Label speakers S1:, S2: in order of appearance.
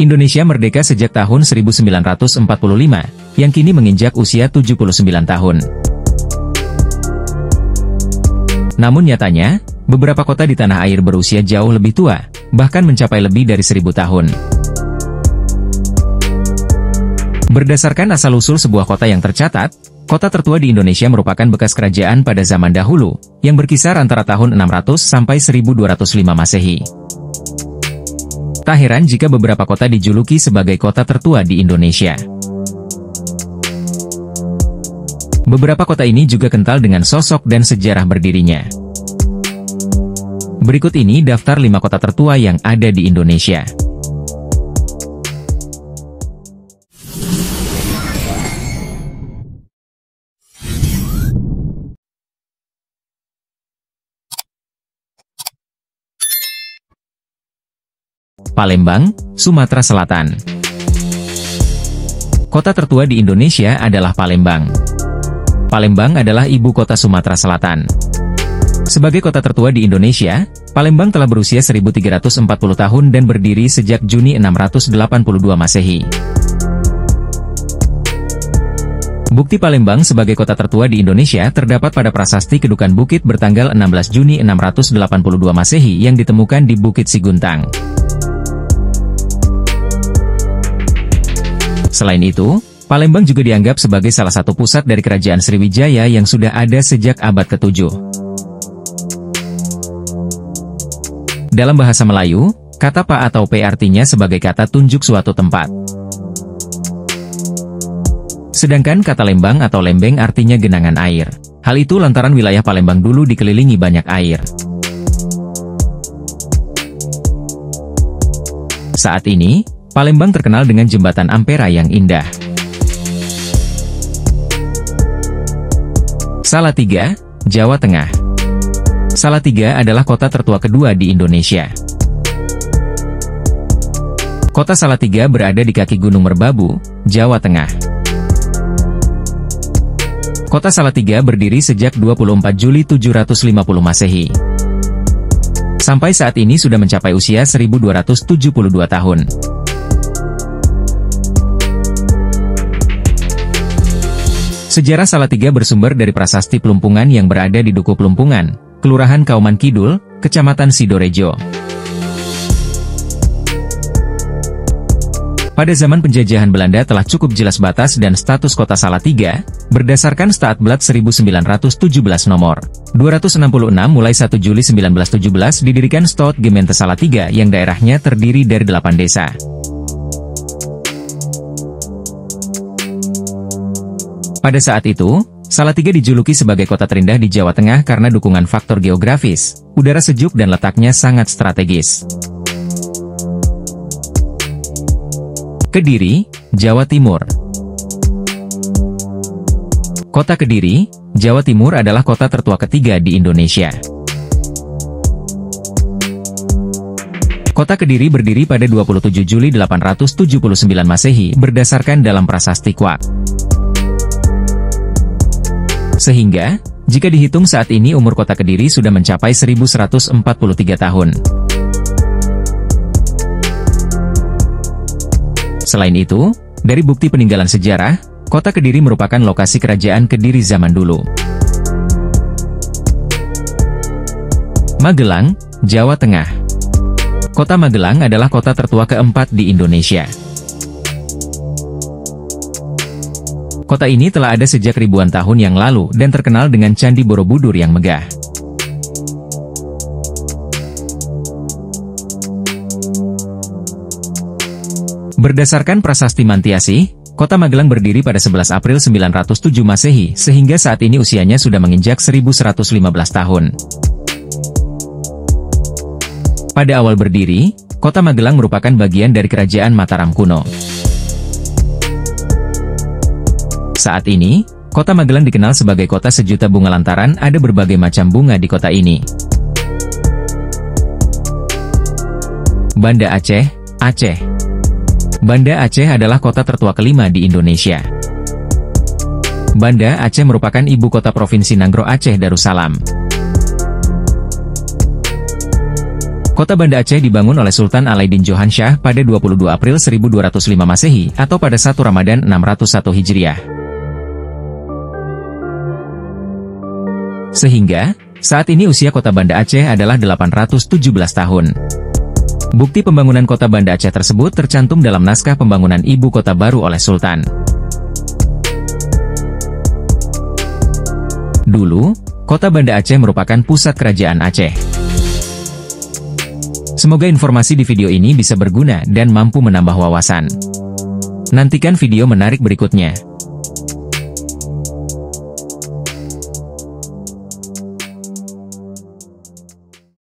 S1: Indonesia merdeka sejak tahun 1945, yang kini menginjak usia 79 tahun. Namun nyatanya, beberapa kota di tanah air berusia jauh lebih tua, bahkan mencapai lebih dari seribu tahun. Berdasarkan asal-usul sebuah kota yang tercatat, kota tertua di Indonesia merupakan bekas kerajaan pada zaman dahulu, yang berkisar antara tahun 600 sampai 1205 Masehi. Tak heran jika beberapa kota dijuluki sebagai kota tertua di Indonesia. Beberapa kota ini juga kental dengan sosok dan sejarah berdirinya. Berikut ini daftar 5 kota tertua yang ada di Indonesia. Palembang, Sumatera Selatan. Kota tertua di Indonesia adalah Palembang. Palembang adalah ibu kota Sumatera Selatan. Sebagai kota tertua di Indonesia, Palembang telah berusia 1340 tahun dan berdiri sejak Juni 682 Masehi. Bukti Palembang sebagai kota tertua di Indonesia terdapat pada prasasti Kedukan Bukit bertanggal 16 Juni 682 Masehi yang ditemukan di Bukit Siguntang. Selain itu, Palembang juga dianggap sebagai salah satu pusat dari kerajaan Sriwijaya yang sudah ada sejak abad ke-7. Dalam bahasa Melayu, kata pa atau p artinya sebagai kata tunjuk suatu tempat. Sedangkan kata lembang atau lembeng artinya genangan air. Hal itu lantaran wilayah Palembang dulu dikelilingi banyak air. Saat ini, Palembang terkenal dengan jembatan Ampera yang indah. Salatiga, Jawa Tengah. Salatiga adalah kota tertua kedua di Indonesia. Kota Salatiga berada di kaki Gunung Merbabu, Jawa Tengah. Kota Salatiga berdiri sejak 24 Juli 750 Masehi. Sampai saat ini sudah mencapai usia 1272 tahun. Sejarah Salatiga bersumber dari prasasti Pelumpungan yang berada di Duku Pelumpungan, Kelurahan Kauman Kidul, Kecamatan Sidorejo. Pada zaman penjajahan Belanda telah cukup jelas batas dan status kota Salatiga, berdasarkan Staatblad 1917 nomor 266 mulai 1 Juli 1917 didirikan Stout Gemeente Salatiga yang daerahnya terdiri dari 8 desa. Pada saat itu, Salatiga dijuluki sebagai kota terindah di Jawa Tengah karena dukungan faktor geografis, udara sejuk dan letaknya sangat strategis. Kediri, Jawa Timur Kota Kediri, Jawa Timur adalah kota tertua ketiga di Indonesia. Kota Kediri berdiri pada 27 Juli 879 Masehi berdasarkan dalam prasasti Kuak. Sehingga, jika dihitung saat ini umur kota Kediri sudah mencapai 1143 tahun. Selain itu, dari bukti peninggalan sejarah, kota Kediri merupakan lokasi kerajaan Kediri zaman dulu. Magelang, Jawa Tengah Kota Magelang adalah kota tertua keempat di Indonesia. Kota ini telah ada sejak ribuan tahun yang lalu dan terkenal dengan Candi Borobudur yang megah. Berdasarkan prasasti Mantiasi, Kota Magelang berdiri pada 11 April 907 Masehi, sehingga saat ini usianya sudah menginjak 1115 tahun. Pada awal berdiri, Kota Magelang merupakan bagian dari Kerajaan Mataram kuno. Saat ini, kota Magelang dikenal sebagai kota sejuta bunga lantaran ada berbagai macam bunga di kota ini. Banda Aceh, Aceh Banda Aceh adalah kota tertua kelima di Indonesia. Banda Aceh merupakan ibu kota Provinsi Nanggro Aceh Darussalam. Kota Banda Aceh dibangun oleh Sultan Alaidin Johansyah pada 22 April 1205 Masehi atau pada 1 Ramadan 601 Hijriah. Sehingga, saat ini usia kota Banda Aceh adalah 817 tahun. Bukti pembangunan kota Banda Aceh tersebut tercantum dalam naskah pembangunan ibu kota baru oleh Sultan. Dulu, kota Banda Aceh merupakan pusat kerajaan Aceh. Semoga informasi di video ini bisa berguna dan mampu menambah wawasan. Nantikan video menarik berikutnya.